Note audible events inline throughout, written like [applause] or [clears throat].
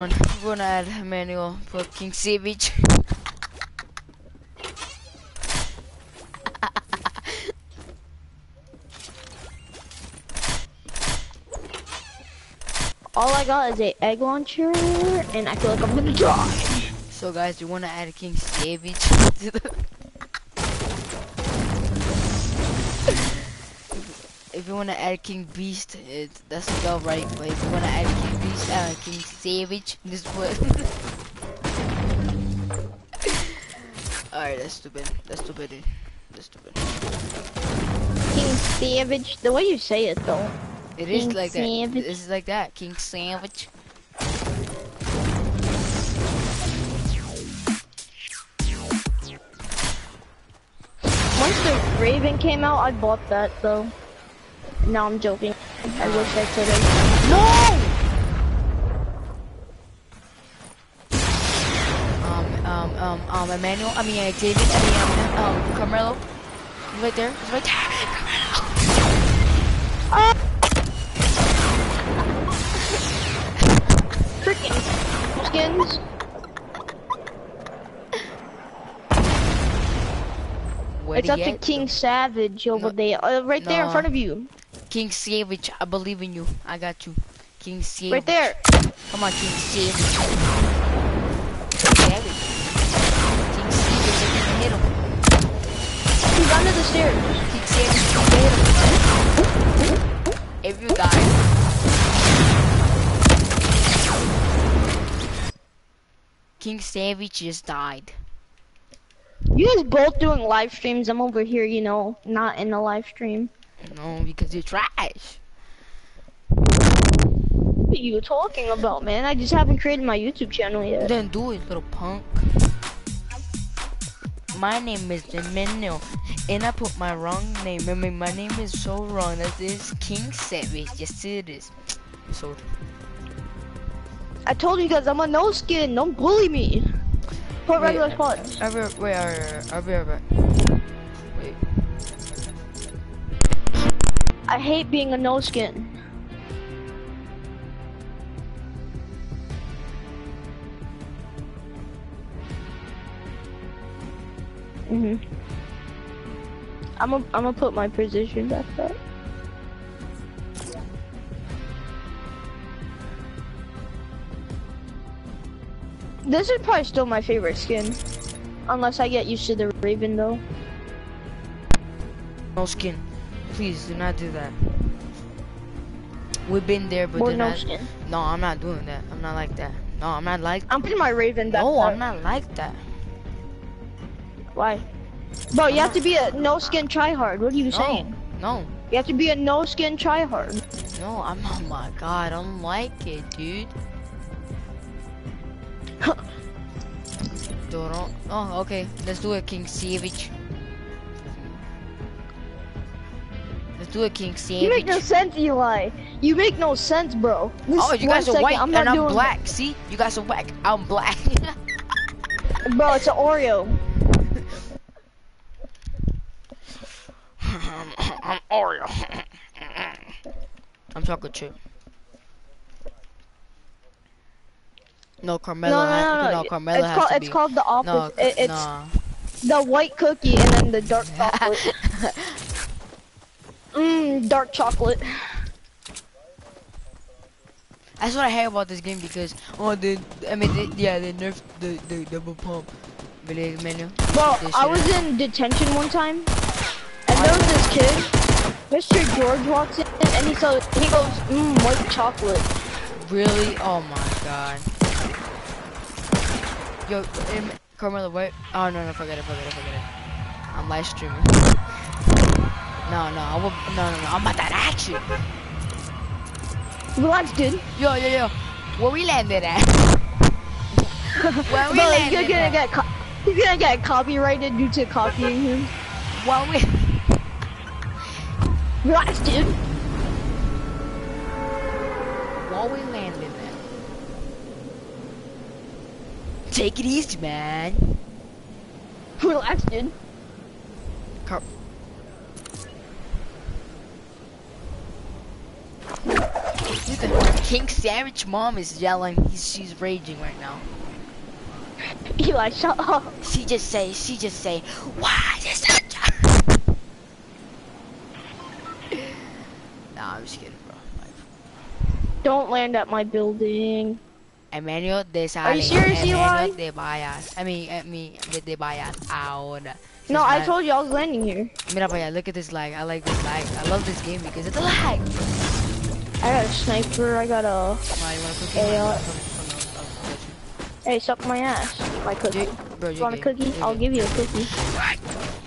We're gonna add a manual for King Savage. All I got is a egg launcher, and I feel like I'm gonna die. So guys, do you wanna add a King Savage to the If you wanna add King Beast, it, that's spelled right. But if you wanna add King Beast, uh, King Savage, [laughs] this what. [laughs] Alright, that's stupid. That's stupid. That's stupid. King Savage, the way you say it though. It is King like that. Savage. It's like that. King Savage. Once the Raven came out, I bought that though. No, I'm joking. I wish I could have. No! Um, um, um, um, Emmanuel. I mean, uh, David. I mean, um, um, Carmelo. Right there. He's right there. Freaking skins. Where It's up to? King Savage over No. there. Uh, right there in front of you. King Savage. I believe in you. I got you. King Savage. Right there. Come on, King Savage. Savage. King Savage. I can hit him. He's under the stairs. King Savage. I can hit him. If you die. King Savage just died. You guys both doing live streams. I'm over here, you know, not in the live stream. No, because you're trash. What are you talking about, man? I just haven't created my YouTube channel yet. Then do it, little punk. My name is Domino, and I put my wrong name. I mean, my name is so wrong. That is King Savage. Yes, it is. So, I told you guys I'm a no skin. Don't bully me. Put regular spots. I'll be, wait, I'll, I'll be right back. Wait. I hate being a no skin. Mhm. I'm gonna I'm gonna put my position back up. This is probably still my favorite skin, unless I get used to the Raven though. No skin. Please do not do that. We've been there, but Or do no not. skin. No, I'm not doing that. I'm not like that. No, I'm not like. I'm putting my Raven back No, up. I'm not like that. Why? Bro, you have to be a no skin tryhard. What are you No, saying? no, You have to be a no skin tryhard. no. I'm. Oh my god, I don't like it, dude. [laughs] Don't. Oh, okay. Let's do it, King Savage. Let's do it, King Savage. You make no sense, Eli. You make no sense, bro. This oh, you guys are second, white I'm and I'm black. See, you guys are white. I'm black. [laughs] Bro, it's an Oreo. [laughs] I'm Oreo. [laughs] I'm chocolate chip. No, Carmelo. No, no, no, no. no, Carmelo it's has called to it's be. called the opposite. no, It- it's nah. the white cookie and then the dark chocolate. Mmm, dark chocolate. That's what I hate about this game because oh the I mean they, yeah they nerfed the the double pump. Really menu. They I was in detention one time, and there was this kid, Mr. George walks in, and he goes, he goes, mmm, white chocolate. Really? Oh my god. Yo, um, Carmelo, wait. Oh no no forget it forget it forget it. I'm live streaming. No no I will no no no I'm about to that action. Relax, dude. Yo yo yo. Where we landed at? [laughs] Where we Bro, landed you're gonna at? get, you're gonna get copyrighted due to copying him. Where we? Relax, dude. Where we landed at? Take it easy, man. Relax, dude. You can King Savage mom is yelling. He's, she's raging right now. [laughs] Eli, shut up. She just say, she just say, why is that? [laughs] nah, I'm just kidding, bro. Don't land at my building. Emmanuel de Are you serious, Emmanuel Eli? de Bayas. I mean, I mean, de, Bayas. Ahora. No, I told you I was landing here. Mira look at this lag. I like this lag. I love this game because it's a lag. I got a sniper. I got a. You cookie? Hey, suck my ass. My cookie. Jay- Bro, You you want a cookie? You I'll give you a cookie.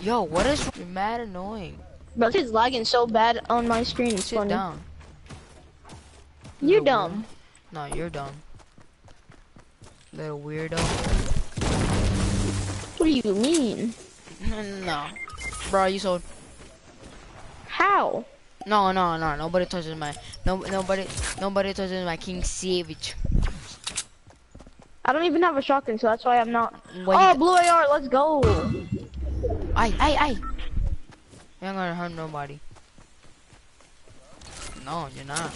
Yo, what is you're mad annoying? Bro, this is lagging so bad on my screen. It's Sit funny. down. You Little dumb. weirdo. No, you're dumb. Little weirdo. What do you mean? [laughs] No. Bro, you so How? No, no, no. Nobody touches my no nobody nobody touches my King Savage. I don't even have a shotgun, so that's why I'm not. When oh, blue AR, let's go. Ay, ay. You're not gonna hurt nobody. No, you're not.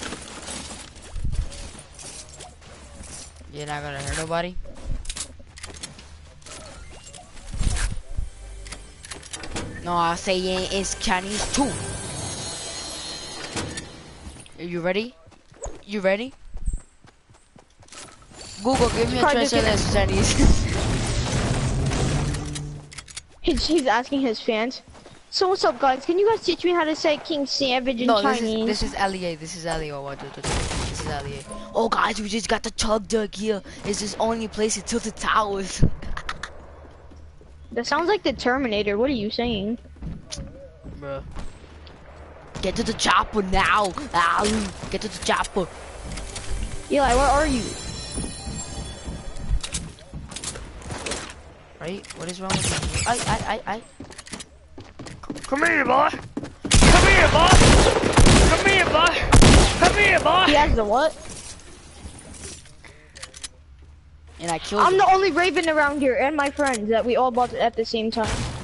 You're not gonna hurt nobody. No, I'll say it- it's Chinese too. Are you ready? You ready? Google, give me a Try translation this Chinese. [laughs] He's, he's asking his fans. So what's up, guys? Can you guys teach me how to say King Savage in no, this Chinese? is this is Elliot. This is Elliot. What? what- what- This is Elliot. Oh, guys, we just got the chug jug here. It's this only place in the Towers. That sounds like the Terminator. What are you saying? Bruh. Get to the chopper now. Ow. Get to the chopper. Eli, where are you? Right? What is wrong with you? I, I, I, I. Come here, boy. Come here, boy. Come here, boy. Come here, boy. He has the what? And I killed I'm him. the only Raven around here, and my friends that we all bought at the same time.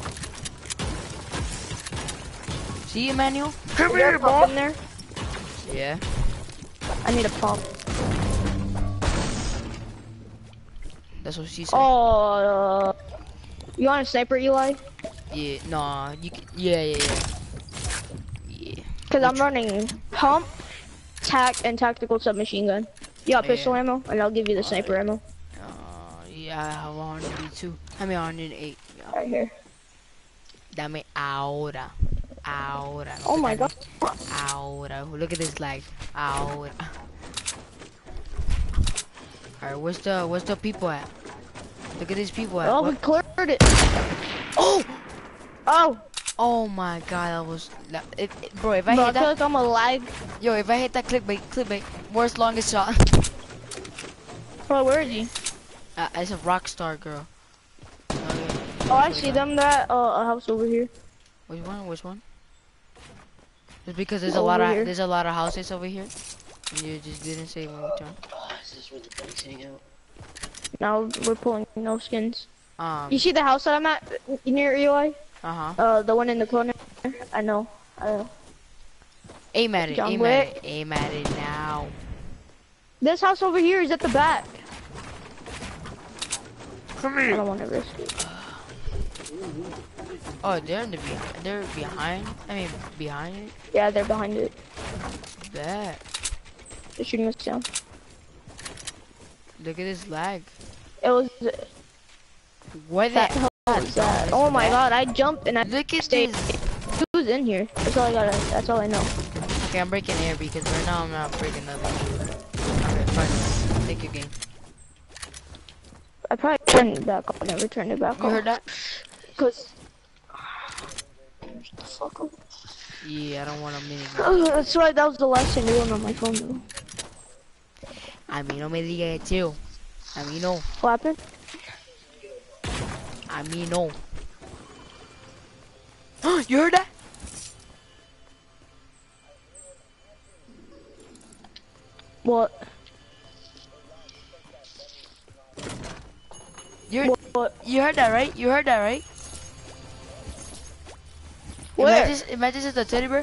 See, Emmanuel? Come Is there in there? Yeah. I need a pump. That's what she said. Oh, uh, you want a sniper, Eli? Yeah. Nah. You. Can, yeah. Yeah. Yeah. Yeah. Because I'm running pump, tac, and tactical submachine gun. You got Yeah. pistol ammo, and I'll give you the sniper ammo Uh, yeah, I want have 102. I mean 108. Yeah. right here. Dame ahora. Ahora. Oh my god. Ahora. Look at this lag. Ahora. Alright, where's the where's the people at? Look at these people at. Oh, we cleared it. Oh! Oh, Oh my god, that was if, if- bro. If I bro, I hit feel that, like I'm a lag. yo, if I hit that clickbait, clickbait, worst longest shot. Bro, where is he? uh, it's a rock star girl. Oh. Oh, I see them. That uh, a house over here. Which one? Which one? Just because there's a lot of here. there's a lot of houses over here. and You just didn't say which one. This is where the bugs hang out. Now we're pulling no skins. Um. You see the house that I'm at near Eli? Uh huh. Uh, the one in the corner. I know. I know. Aim at it. John Aim Wick. at it. Aim at it now. This house over here is at the back. Come here. I don't want to risk it. Oh, they're in the be they're behind. I mean behind it. Yeah, they're behind it. That. They're shooting us down. Look at this lag. It was Where the hell was that? Oh my god! I jumped and I Look at stayed. this. Who's in here? That's all I gotta. That's all I know. Okay, I'm breaking air because right now I'm not breaking nothing. Okay, fine. Take your game. I probably turned it back off. Never turned it back You off. heard that? Cause Yeah, I don't want a mini. oh, that's right. That was the last thing doing on my phone though. A mí no me diga tío. A mí no. What happened? A mí no. [gasps] you heard that? What? You what? you heard that right? You heard that right? Where? Imagine, imagine it's a teddy bear.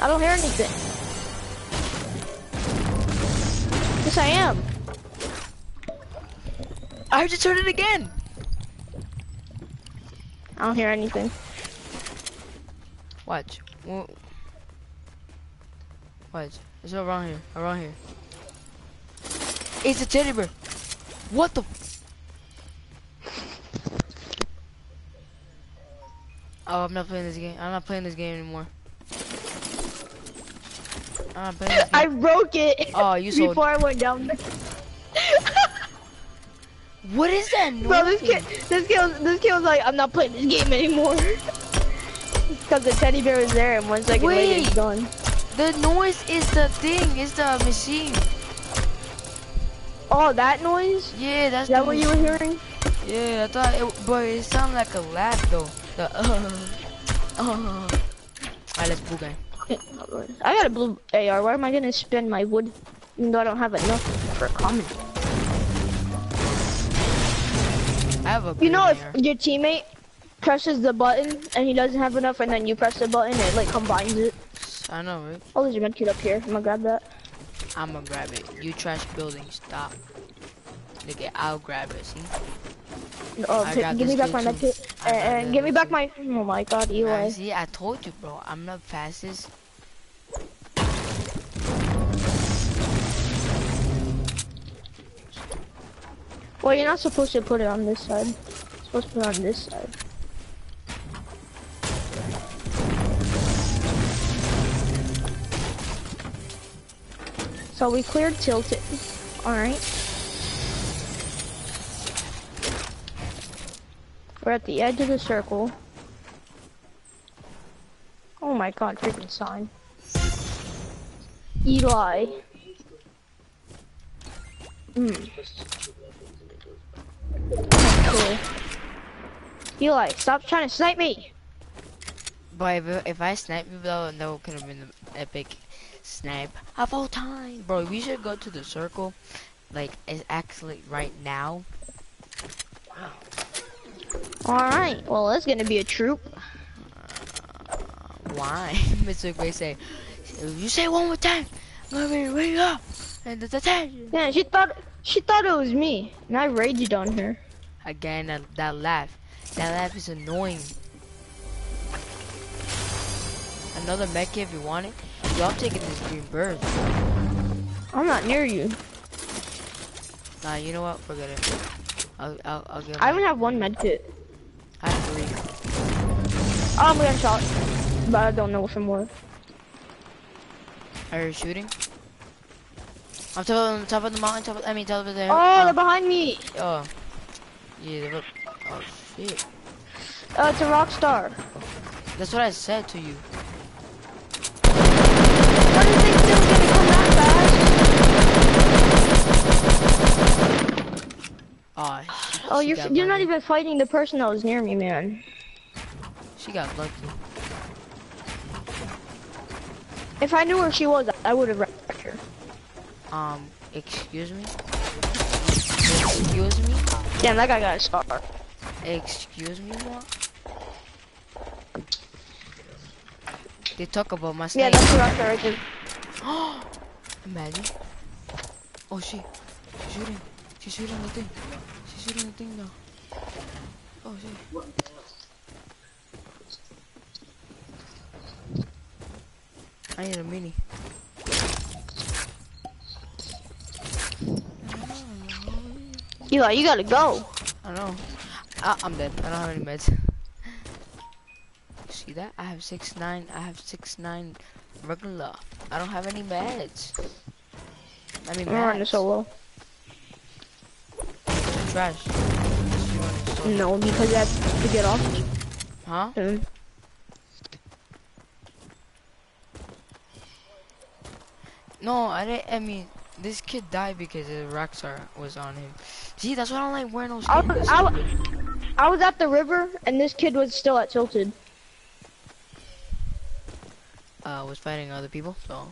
I don't hear anything. Yes, I am. I heard you turn it again. I don't hear anything. Watch. Watch. It's around here. Around here. It's a teddy bear. What the? Oh, I'm not playing this game. I'm not playing this game anymore. I'm not playing this I broke it Oh, you sold. before I went down there. [laughs] What is that noise? Bro, this kid, this kid, was, this kid was like, I'm not playing this game anymore. [laughs] Because the teddy bear was there, and one second later, it's Wait. gone. The noise is the thing. It's the machine. Oh, that noise? Yeah, that's Is that what you were hearing? Yeah, I thought it, but it sounded like a laugh though. The uh, uh. Alright, let's boot game. I got a blue AR. Where am I gonna spend my wood? Even though I don't have enough for a common. I have a. You know, if your teammate presses the button and he doesn't have enough, and then you press the button, it like combines it. I know, right? Oh, there's a medkit up here. I'm gonna grab that. I'm gonna grab it. You trash building, stop. Nigga, I'll grab it. See? Oh, p- got eh, eh, give me back my medkit. And, give me back my. Oh my god, Eli. See, I told you, bro. I'm the fastest. Well, you're not supposed to put it on this side. You're supposed to put it on this side. So we cleared tilted. Alright. We're at the edge of the circle. Oh my god, freaking sign. Eli. Hmm. Cool. Eli, stop trying to snipe me! But if, I snipe you though, that could have been the epic snipe of all time. Bro, we should go to the circle. Like, it's actually right now. Alright, well, that's gonna be a troop. Uh, why? [laughs] Mr. Gray say, if you say one more time, I'm gonna wake up. And the attention. Yeah, she thought she thought it was me, and I raged on her. Again, that, that laugh. That laugh is annoying. Another mecha if you want it. I'm taking this green bird. I'm not near you. Nah, you know what? Forget it. I'll, I'll, I'll give I only have one med kit. I have three. Oh, I'm getting shot, but I don't know from where. Are you shooting? I'm top of, on top of the mountain, top of, I mean, top of the Oh, they're behind me. Oh. Yeah, they're. Oh, shit. Uh, it's a rock star. That's what I said to you. How did they still gonna that Oh? Oh, she you're you're not even fighting the person that was near me, man. She got lucky. If I knew where she was, I would have wrecked her. Um, excuse me? Excuse me? Damn, that guy got a star. Excuse me, what? They talk about my Yeah, snake. that's the rock star right there. [gasps] Imagine. Oh shit. She's shooting. She's shooting the thing. Shooting the thing now. Oh shit. I need a mini. Eli, you gotta go. I know. Ah, I'm dead. I don't have any meds. See that? I have six nine. I have six nine regular. I don't have any meds. I mean, I'm running meds. solo. Trash. She running solo. No, because have to get off Huh? soon. No, I didn't. I mean, this kid died because the rockstar was on him. See, that's why I don't like wearing those I was, I, was, I was at the river, and this kid was still at Tilted. Uh, was fighting other people. So,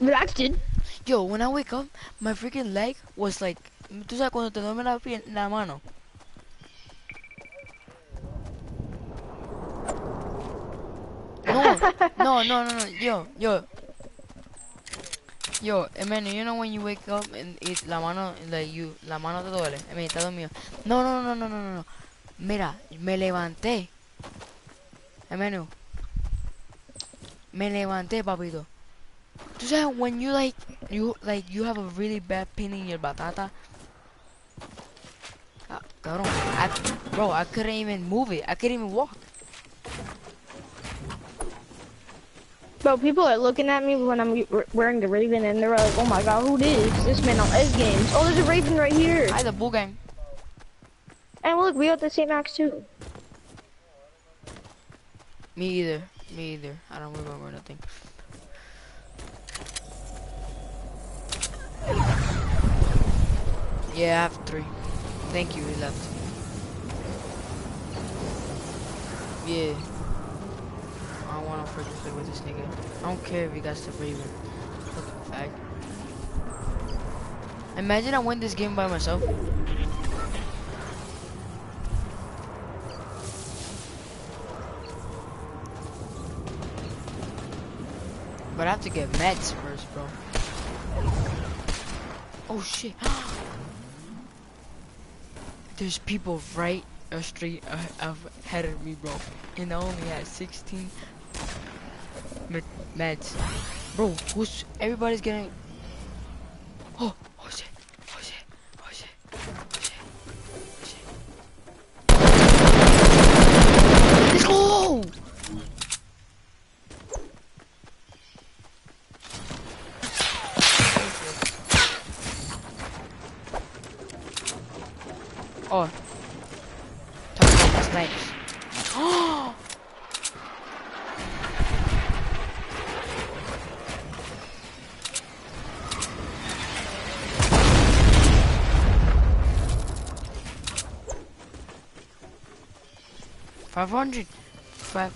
Relax, dude. Yo, when I wake up, my freaking leg was like, tú sabes cuando te duerme la, la mano. No, No, no, no, no. Yo, yo. Yo, man, you know when you wake up and it, la mano, like you, la mano te duele. I está dormido. No, no, no, no, no, no, no. Mira, me levanté. Emenu. Me levanté, papito. Tú sabes, when you like, you, like, you have a really bad pain in your batata. Ah, cabrón, I, bro, I couldn't even move it. I couldn't even walk. Bro, people are looking at me when I'm wearing the Raven and they're like, oh my god, who this? This man on S games. Oh, there's a Raven right here. Hi, the bull gang. And look, we got the same max too. Me either. Me either. I don't remember nothing. Yeah, I have three. Thank you, he left. Yeah. I want to freaking play with this nigga. I don't care if he got the Raven. Fucking fag. Imagine I win this game by myself. But I have to get meds first, bro. Oh shit. [gasps] There's people right a street uh, ahead of me, bro. And I only had 16 med meds. Bro, who's everybody's getting. Oh shit. Oh shit. Oh shit. Oh shit. Let's go! Oh. Talk about snipes. Oh! [gasps] Five hundred. Five.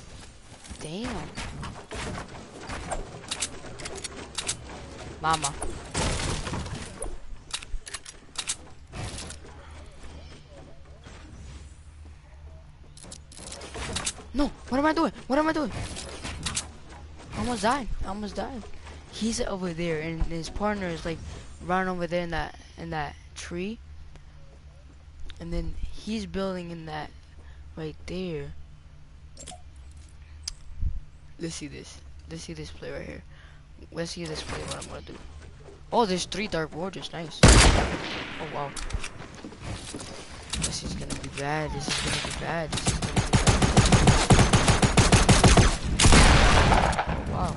Damn. Mama. No, what am I doing? What am I doing? I almost died. I almost died. He's over there and his partner is like running over there in that in that tree. And then he's building in that right there. Let's see this. Let's see this play right here. Let's see this play what I'm gonna do. Oh, there's three dark warriors. Nice. Oh wow. This is gonna be bad. This is gonna be bad. This is gonna be bad. Wow.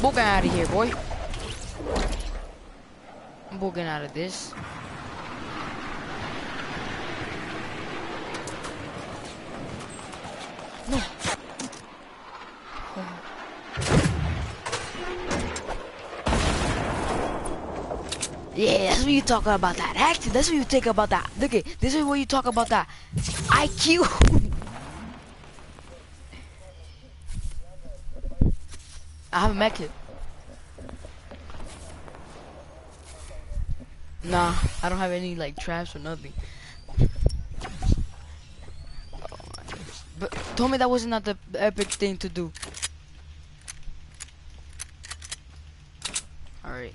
Booking out of here, boy. I'm booking out of this. What you talk about that. Actually, that's what you think about that. Look at this is what you talk about that. IQ. I have a med kit. Nah, I don't have any like traps or nothing. But told me that wasn't not the epic thing to do. Alright.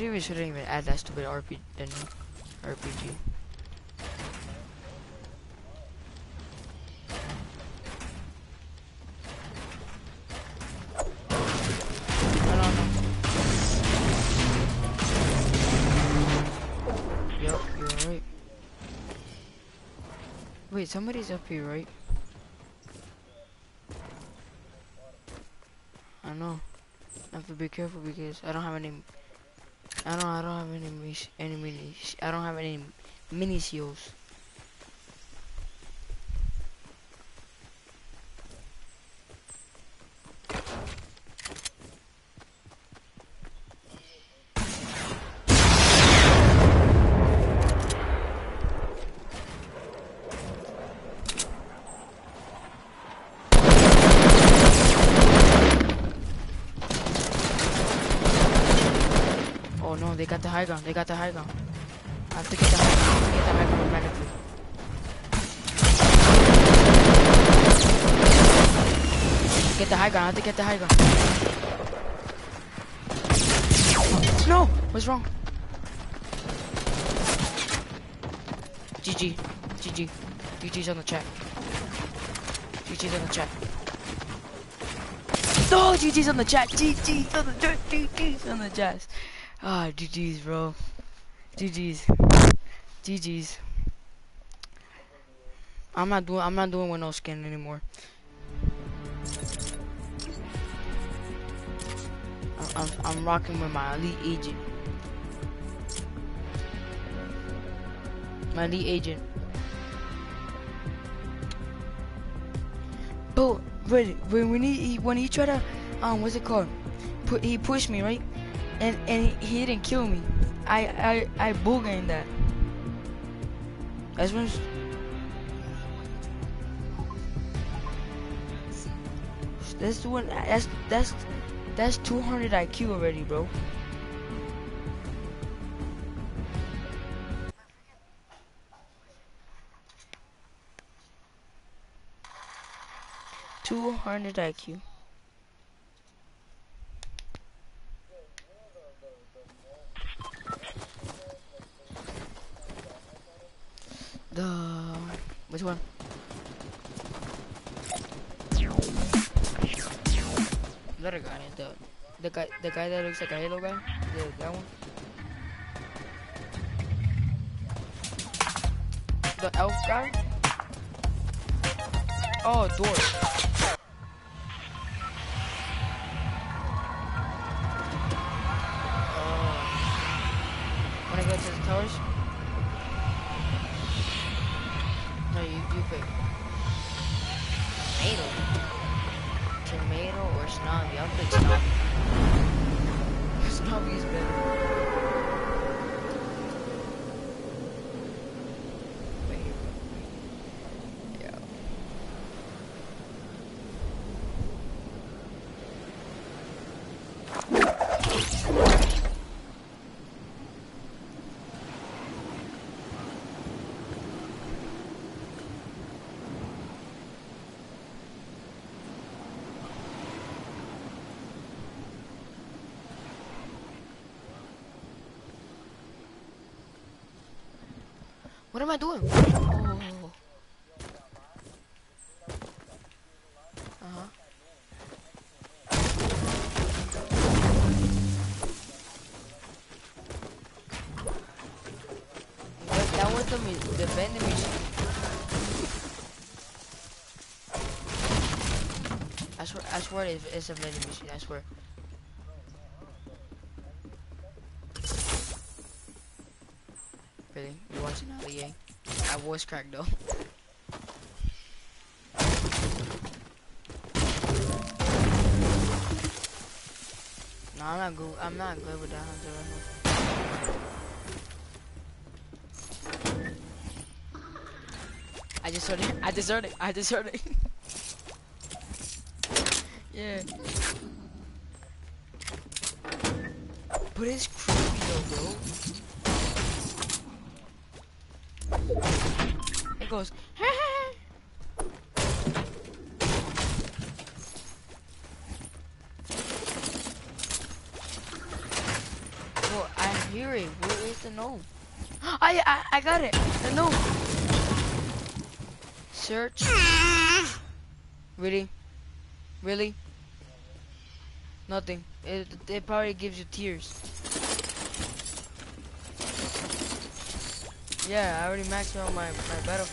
Even shouldn't even add that stupid RP RPG. Wait, somebody's up here, right? I know. I have to be careful because I don't have any. I don't. I don't have any mini. I don't have any mini seals. got the high ground. They got the high ground. I have to get the high ground. I have to get the high ground. Get the high ground. I have to get the high ground. No! What's wrong? GG. GG. GG's on the chat. GG's on the chat. No, GG's on the chat. GG's on the chat. GG's on the chat. Ah, GG's, bro. GG's. GG's. I'm not doing. I'm not doing with no skin anymore. I'm, I'm, rocking with my elite agent. My elite agent. But when when when he, he when he tried to um what's it called? Put he pushed me right, and and he, didn't kill me. I I I boogained that. That's when. That's doing that's that's that's 200 IQ already, bro. Two hundred IQ. The which one? The other guy, the the guy the guy that looks like a Halo guy, the that one. The elf guy. Oh, door. What am I doing? Oh. Uh-huh. That, was the, the vending machine. I swear, I swear it's, it's a vending machine, I swear. Watching now, yeah? I voice cracked though. No, I'm not good. I'm not good with that hunter rifle. I just heard it. I just heard it. I just heard it. [laughs] yeah. But it's creepy though, bro. Goes. Bro, I hear it. Where is the gnome? [gasps] I I I got it. The gnome. Search. [laughs] Really? Really? Nothing. It it probably gives you tears. Yeah, I already maxed out my my battle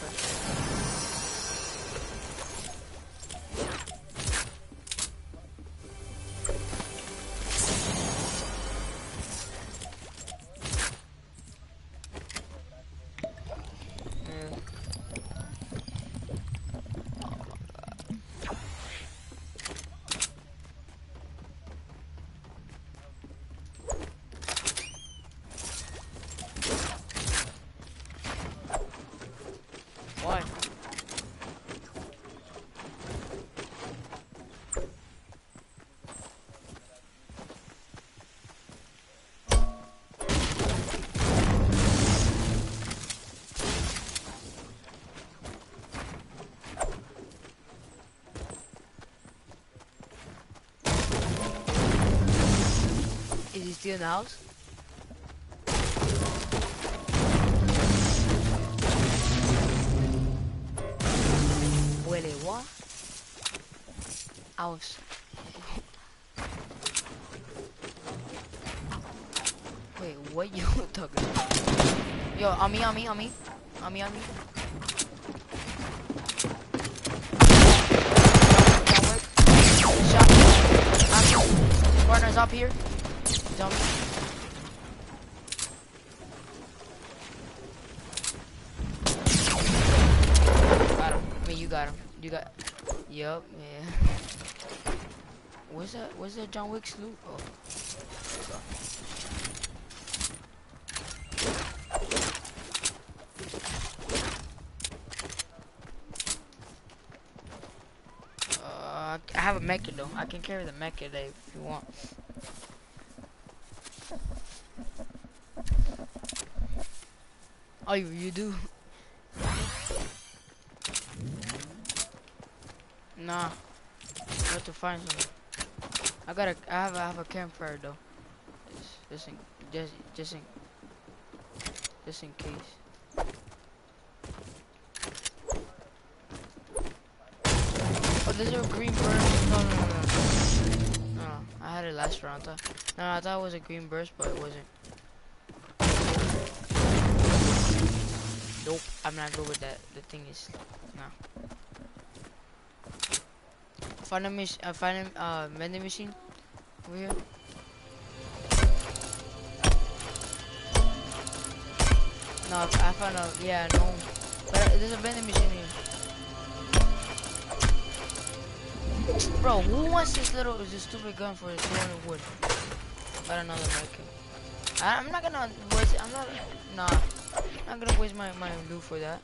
still in the house? Huele what? Was. [laughs] Wait, what you [laughs] talking about? Yo, on me, on me, on me. On me, on me. Partner's up here. Dump. Got him. I mean, you got him. You got. Yup. Yeah. What's that? What's that John Wick's loot? Oh. Uh, I have a mecha though. I can carry the mecha if you want. Oh, you, do? Nah. I have to find some. I gotta. I have. I have a campfire though. Just, just in. Just. Just in. Just in case. Oh, there's a green burst. No, no, no, no. No, I had it last round. I thought, no, I thought it was a green burst, but it wasn't. Nope, I'm not good with that. The thing is, no. Find a mach uh, find a uh, vending machine over here. No, I I found a yeah no, but uh, there's a vending machine here. Bro, who wants this little this stupid gun for 200 wood? Got another American. I, I'm not gonna waste. I'm not. Nah. I'm not gonna waste my, my loot for that.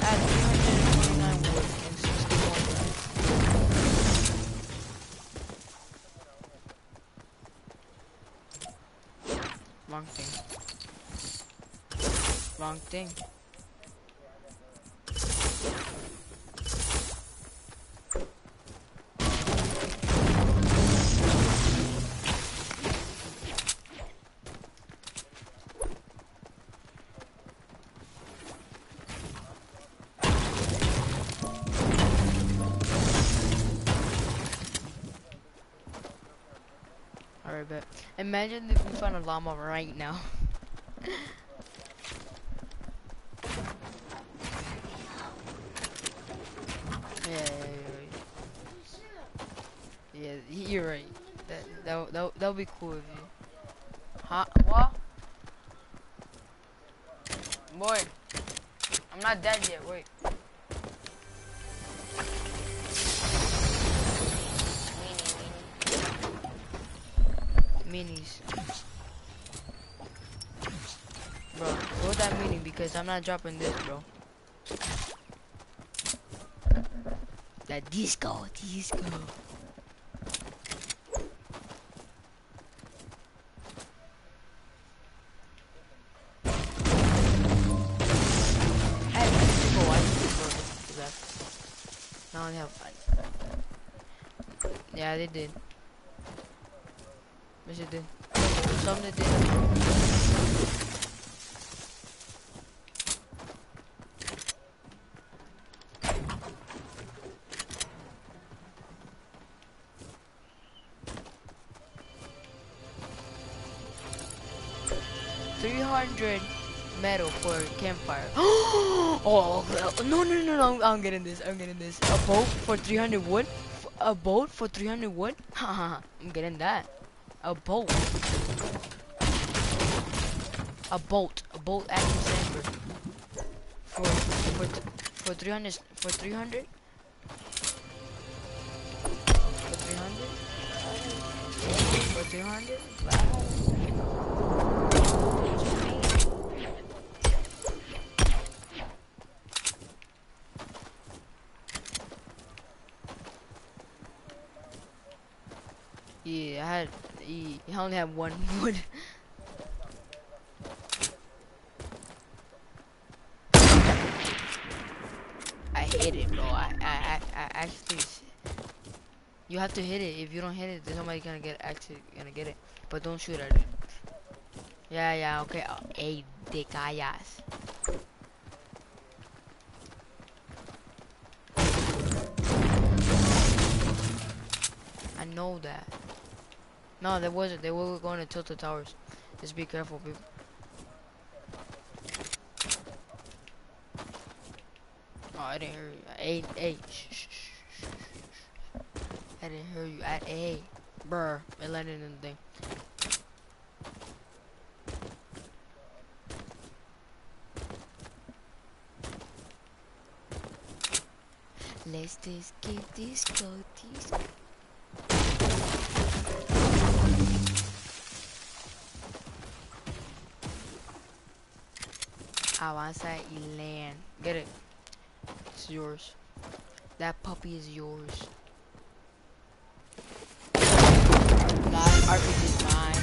Had 329 wood and 61 Wrong thing. Wrong thing. Imagine if we found a llama right now. [laughs] yeah, yeah, you're right. That that that that would be cool if you. Huh? What? Boy, I'm not dead yet. Wait. Minis. Bro, what that meaning? Because I'm not dropping this, bro. That disco, disco. I had disco, I disco, left. Now I have. Yeah, they did. Did. Three hundred metal for campfire. [gasps] oh no no no no! I'm getting this. I'm getting this. A boat for 300 wood. A boat for 300 wood. [laughs] I'm getting that. A bolt. A bolt. A bolt active sandberg. For for for 300 for 300. For 300. For 300. Wow. Yeah, I had. He only have one wood. I hit it, bro. I, I, I, I actually. You have to hit it. If you don't hit it, then somebody's gonna get actually gonna get it. But don't shoot at it. Yeah, yeah, okay. Uh, hey, de. No, there wasn't. They were going to Tilted Towers. Just be careful, people. Oh, I didn't hear you. Hey, hey, shh, shh, shh. I didn't hear you. I, hey, bruh, it landed in the thing. Let's just get this go, this Avanza y Elan. Get it. It's yours. That puppy is yours. Mine. RPG is mine.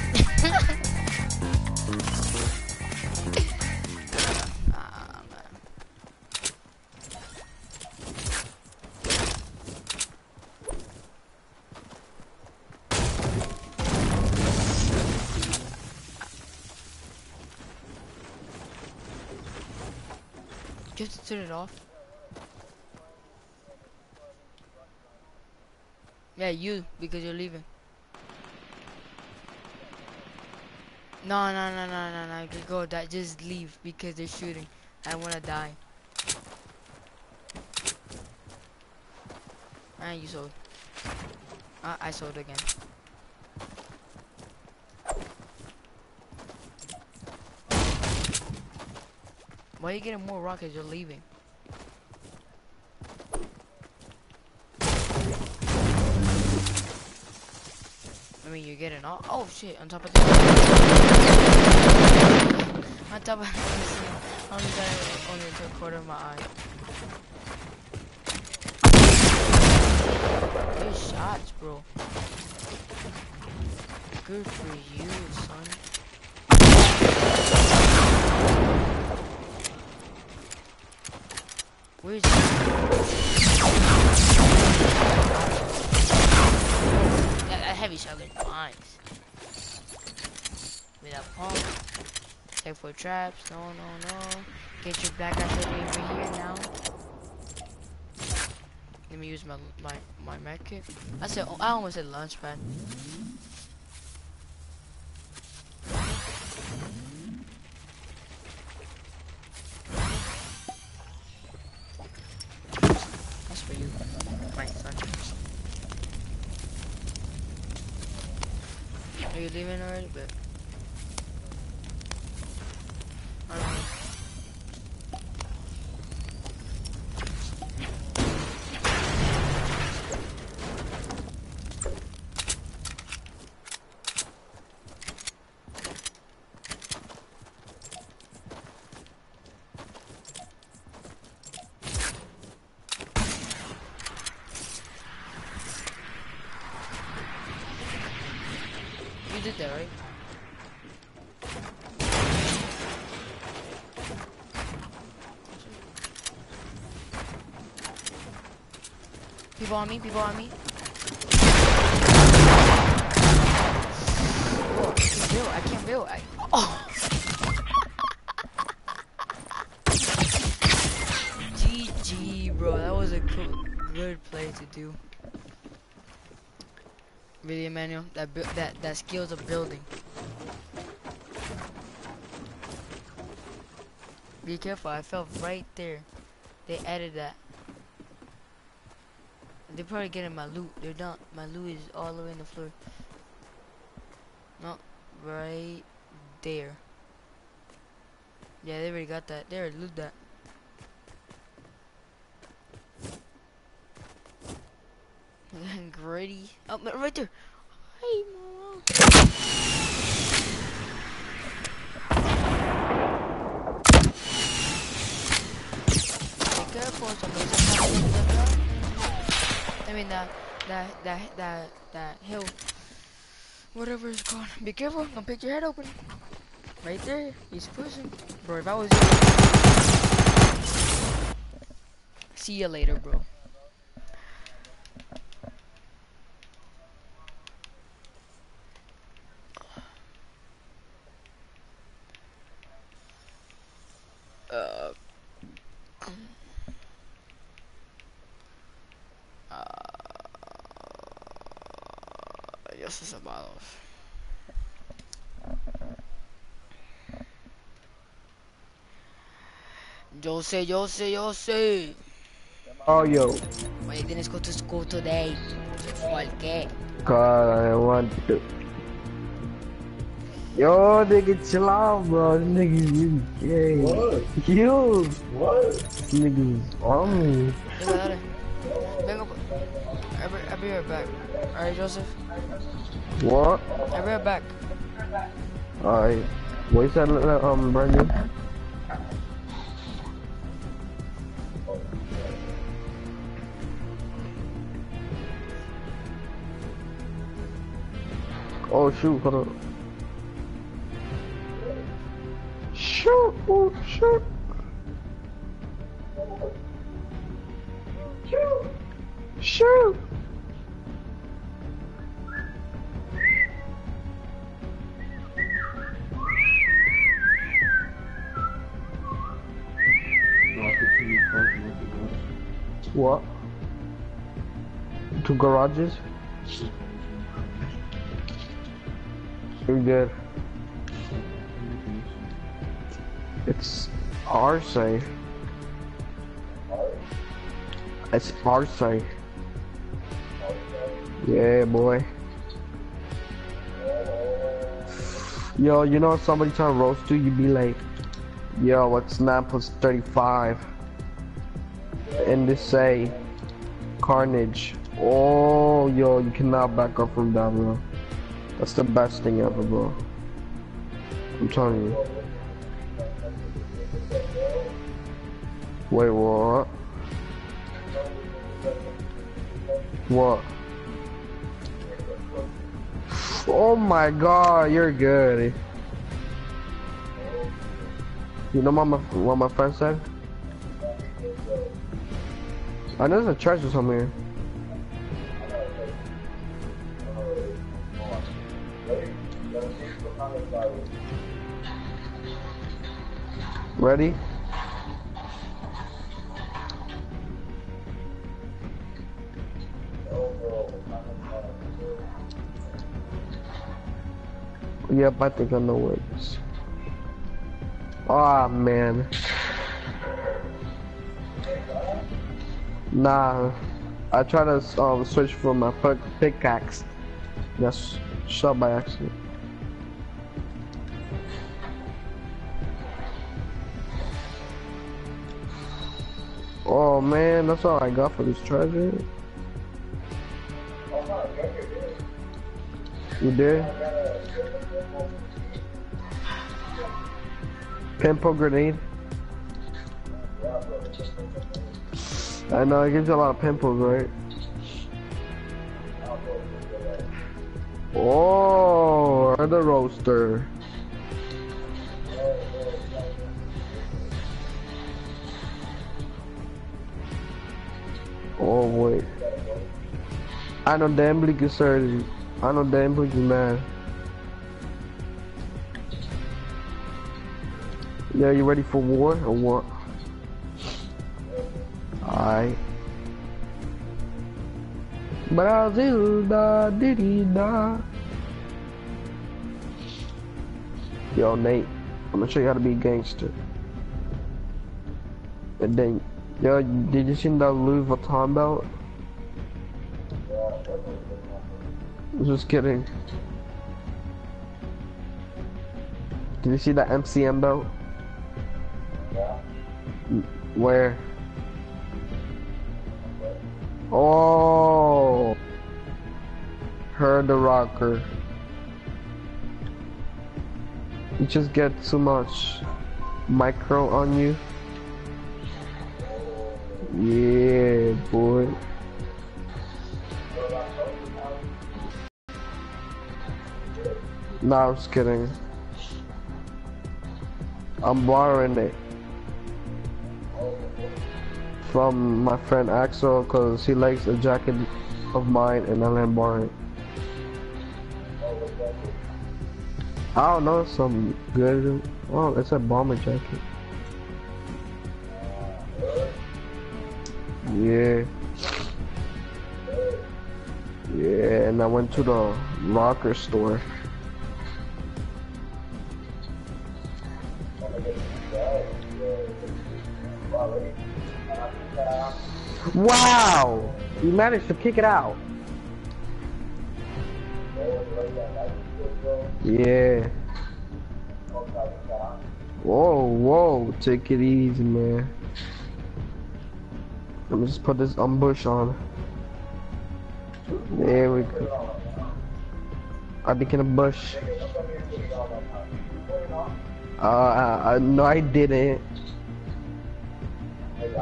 Turn it off. Yeah, you, because you're leaving. No, no, no, no, no, no. Just go. That just leave because they're shooting. I wanna die. And you sold. Uh, I sold again. Why are you getting more rockets? You're leaving. I mean, you're getting all. Oh shit! On top of this. on top of this. I only got it only to a quarter of my eye. Good shots, bro. Good for you, son. Where's that, that heavy shotgun. With a pump. Check for traps. No, no, no. Get your back out over here now. Let me use my my my med kit. I said oh, I almost said launch pad. That's for you, my son. Are you leaving already? But I don't know. You did right? People on me, people on me. Oh, I can't build, I can't build. I, oh! [laughs] GG, bro. That was a cool, good play to do. Really, Emmanuel, that that that skills of building. Be careful, I fell right there. They added that. They're probably getting my loot. They're not. My loot is all the way in the floor. No, right there. Yeah, they already got that. They already loot that. Gritty. Oh, right there. Hey, mama. Be careful, somebody's. I mean, that, that, that, that, that hill. Whatever it's called. Be careful, don't pick your head open. Right there, he's pushing. Bro, if I was. See you later, bro. Yo sé, yo sé, yo sé. Oh, yo. Why you didn't go to school today? ¿Por qué? God, I want to. Yo, nigga, chill out, bro. This nigga, you gay. What? You. What? This nigga's on me. Venga, dale. Venga, po- I'll be, I'll be right back. Alright, Joseph? What? I'll be right back. Alright. What you said, um, Brandon? Shoot, hold on. Shoot, oh, shoot. Shoot. Shoot. What? Two garages? Good. It's Arce. It's Arce. Yeah, boy. Yo, you know if somebody trying to roast you, you be like, yo, what's 9 plus 35? And they say, Carnage. Oh, yo, you cannot back up from that, bro. That's the best thing ever, bro. I'm telling you. Wait, what? What? Oh my god, you're good. You know what my, what my friend said? I know there's a treasure somewhere. Ready? Yep, I think I know where it is. Ah man. Nah, I try to um, switch from my pickaxe. That's shot by accident. Oh man, that's all I got for this treasure. You did? Pimple grenade. I know, it gives you a lot of pimples, right? Oh, the roaster. Wait. I know damn is surgery. I know damn bleak is mad. Yeah, you ready for war or what? Alright. Brazil da diddy da. Yo, Nate, I'm gonna show you how to be a gangster. And then, yo, did you see that Louis Vuitton belt? Just kidding. Did you see that MCM belt? Where? Oh, her the rocker. You just get too much micro on you. Yeah, boy. No, I'm just kidding. I'm borrowing it from my friend Axel because he likes a jacket of mine and I let him borrow it. I don't know, some good. Oh, it's a bomber jacket. Yeah. Yeah, and I went to the locker store. Wow! You managed to kick it out. Yeah. Whoa, whoa, take it easy, man. Let me just put this ambush on. There we go. I became a bush. Uh, I, no, I didn't. [laughs]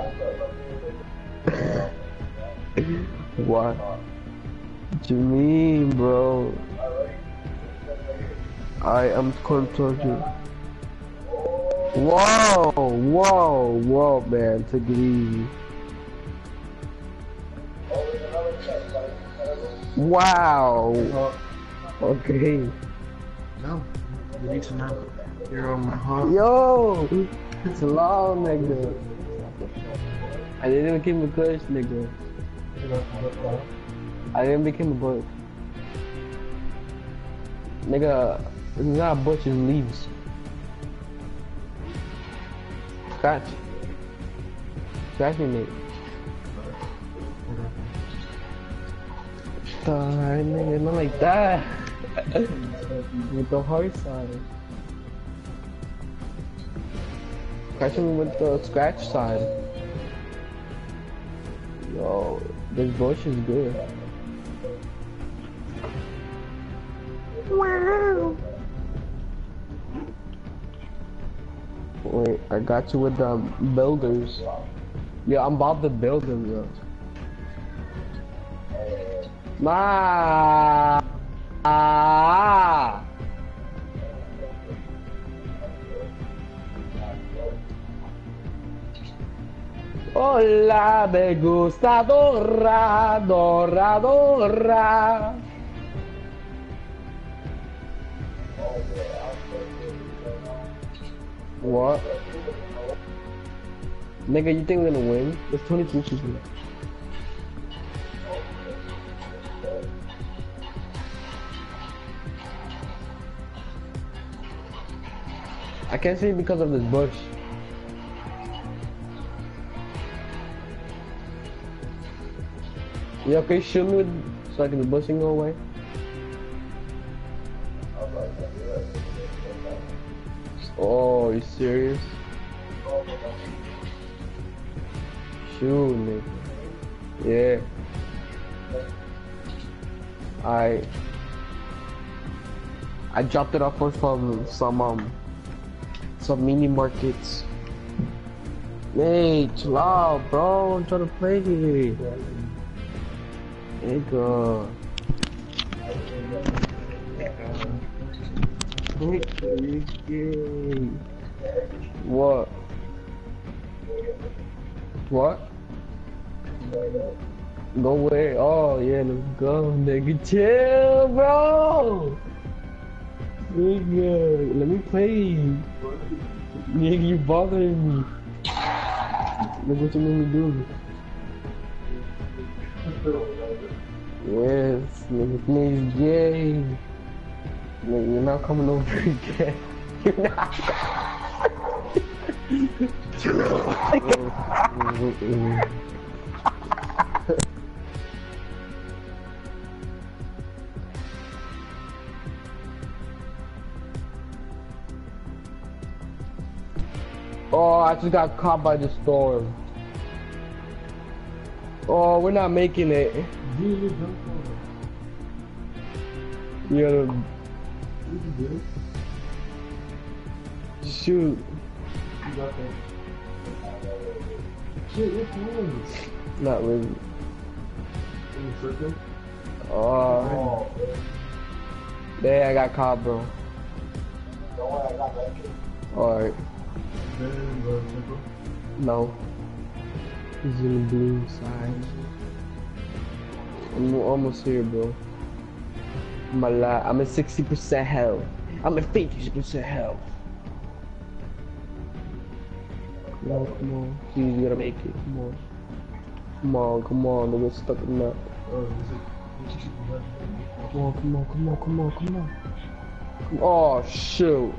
what? What you mean, bro? I am towards you. Whoa, whoa, whoa, man, take it easy. Wow. Okay. No, you need to know. You're on my heart. Yo, it's a long, nigga. I didn't become a clutch, nigga. I didn't become a bush. Nigga, it's not a bush, it's leaves. Scratch. Scratch me, nigga. Alright, nigga, not like that. with the hard side. Scratch me with the scratch side. Yo, this bush is good. Wow. Wait, I got you with the builders. Yeah, I'm about to build them, bro. Ma. Ah. Hola, me gusta Dora, Dora, Dora. What? Nigga, you think we're gonna win? There's 22 people. I can't see because of this bush. You okay, shoot me with, so I can the bush can go away? Oh, are you serious? Shoot, me. Yeah. I I dropped it off for some some um some mini markets. Hey, chill out, bro. I'm trying to play here. Nigga. What? What? Go where? Oh yeah, let's go, nigga. Chill, bro. Nigga, let me play. Nigga, you bothering me. Look what you made me do. Yes, nigga, please, yay. Nigga, you're not coming over [laughs] again. [laughs] You're not. oh, Oh, I just got caught by the storm. Oh, we're not making it. Yeah. Shoot. Not really. Oh. Yeah, I got caught, bro. Alright. No. He's in the blue side. I'm almost here, bro. I'm alive. I'm at 60% health. I'm at 50% health. On, come on. Please, you gotta make it. Come on. Come on, come on. Get stuck in that. Come on, come on, come on, come on, come on. Oh, shoot.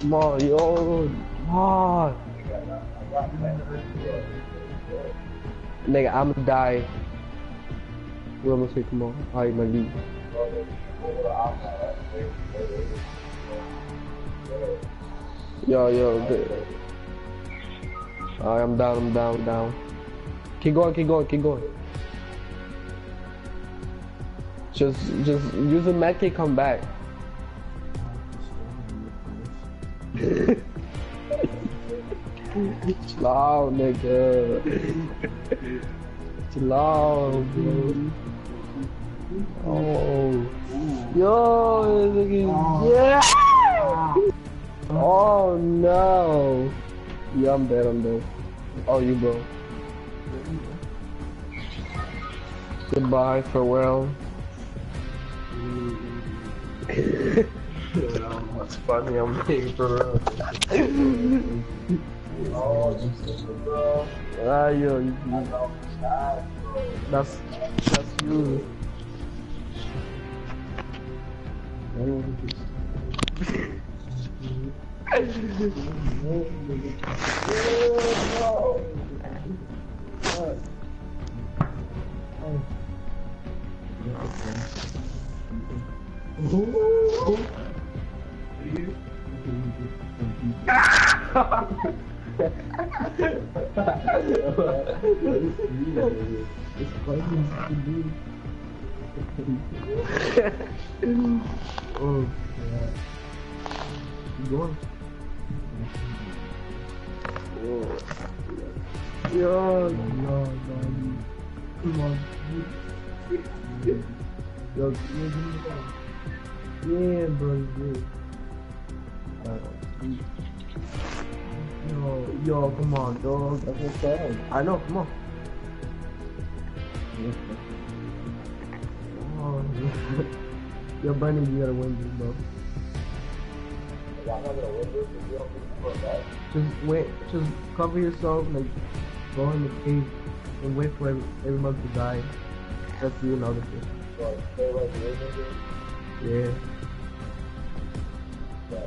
Come on. Nigga, I'ma die. What am I say? Come on. Alright, my lead. Yo, yo. the- Alright, I'm down, I'm down, down. Keep going, keep going, keep going. Just, just use a med kit, come back. Chill out, nigga. Chill out, bro. Oh. Yo, nigga. Yeah! Oh, no. Yeah, I'm dead, I'm dead. Oh, you, bro. Goodbye, farewell. [laughs] That's funny, I'm being for real. Ah, yo, you, you, that's, that's you. Oh, Oh. Come on. Yeah, bro, yeah. Uh, yo, yo, come on, dog. That's what's up. I know, come on. Oh, [laughs] yo, Brandon, you gotta win this, bro. Just wait, just cover yourself, like, go in the cave and wait for every, everyone to die. That's you and other fish. Yeah. Yeah,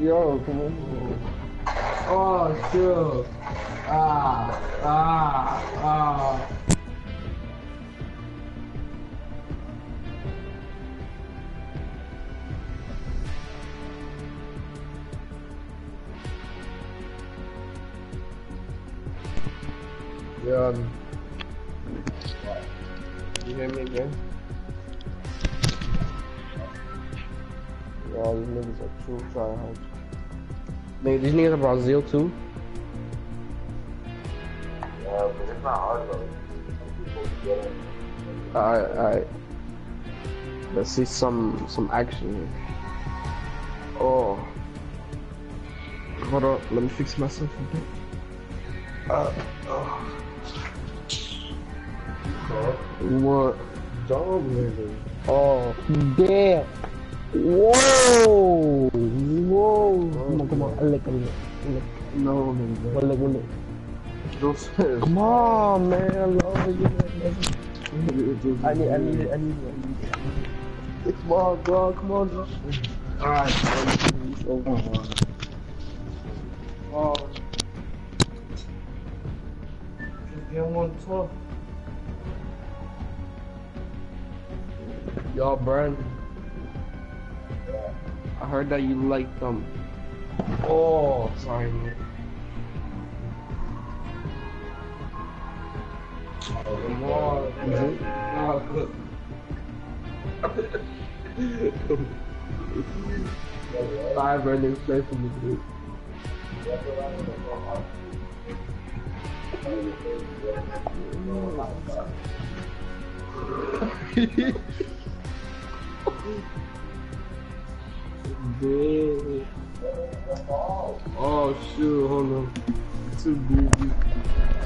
Yo, come on. Oh, sure. Ah, ah, ah. Yeah. um, You hear me again? Yeah, these niggas are true tryhards. Nigga, these niggas are Brazil too? Uh, but it's not hard Alright, alright. Let's see some some action here. Oh. Hold on, let me fix myself a bit. Uh, oh. What? Dog. Oh, damn. Whoa. Whoa. Oh, come on, come on. Lick, lick, lick. No, nigga. One lick, one lick. Those Come on, man. I love you, man. I need, I need I need. I need it. Come on, bro. Come on, bro. Alright. Oh, oh. Just get one tough. Yo, Brandon. I heard that you like them. Oh, sorry, man. Oh, Come on. [laughs] Five Brandon, play for me, dude. Bro. Oh shoot, hold on. Too big.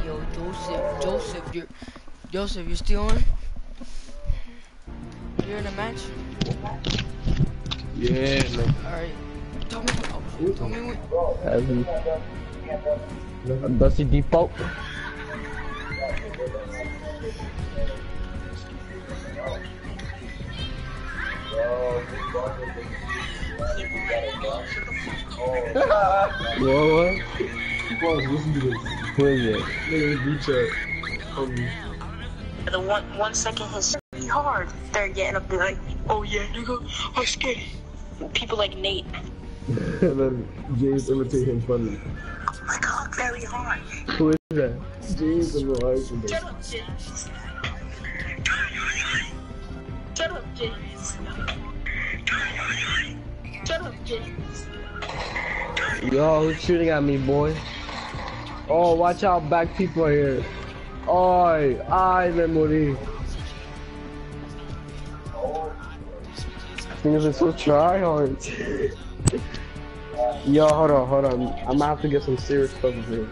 Yo, Joseph, Joseph, you're, Joseph, you're still on? You're in a match? Yeah, like Alright. Tell me what, oh, tell me what, Heavy. Dusty Divot. What what? Boss, listen to this. Who is it? Nigga, the group chat. Um, the one one second hits pretty hard. They're getting up there like, oh yeah, nigga, I'm scared. People like Nate. [laughs] and then James imitate him funny. Oh my god, very hard. Who is that? James and the ice Shut up, James. Shut up, James. Shut up, James. Yo, who's shooting at me, boy? Oh, watch out, back people are here. Oi, ay, me morí. Things are so try hard. [laughs] Yo, hold on, hold on. I'm gonna have to get some serious stuff here.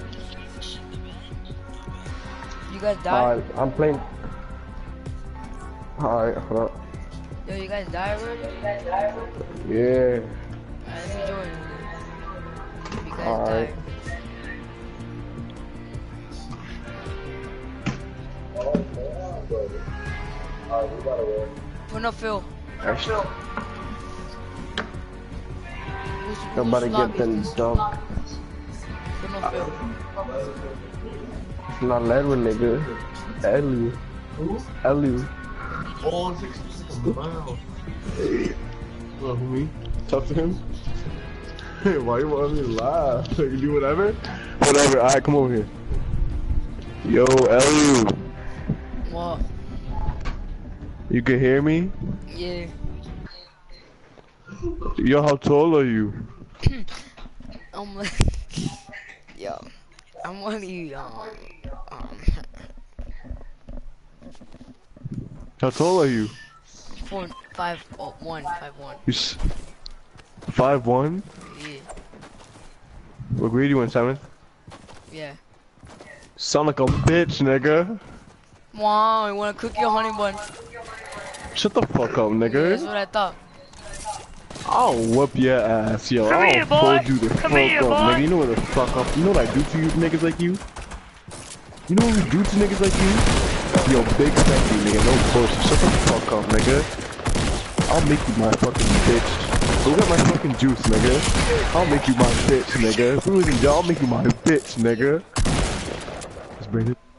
you guys died? Alright, I'm playing. Alright, hold up. Yo, you guys died already? Yeah. Alright, let me join you. If you guys Alright. died. Put no Phil. Actually, Who's, I'm about to who's get lobby? them dunk. Put no Phil. Not Ledwin, nigga. Elu. Elu. all six Wow. Well, who me? Talk to him. Hey, why you want me to laugh? You do whatever? Whatever. Alright, come over here. Yo, Elu. What? You can hear me? Yeah. Yo, how tall are you? [clears throat] I'm like, [laughs] yo, I'm only um, um, [laughs] How tall are you? Four, five, oh, one, five, one. You s- five one. Yeah, What grade you in? Seventh. yeah. Sound like a bitch, nigga. Wow, you wanna cook your honey bun? Shut the fuck up, Yeah, that's nigga. what I thought. I'll whoop your ass, yo. I'll fold you the fuck up, nigga. You know what the fuck up? You know what I do to you niggas like you? You know what we do to niggas like you? Yo, big sexy nigga, no bullshit. Shut the fuck up, nigga. I'll make you my fucking bitch. Go get my fucking juice, nigga. I'll make you my bitch, nigga. Who is it? I'll make you my bitch, nigga. Let's bring it.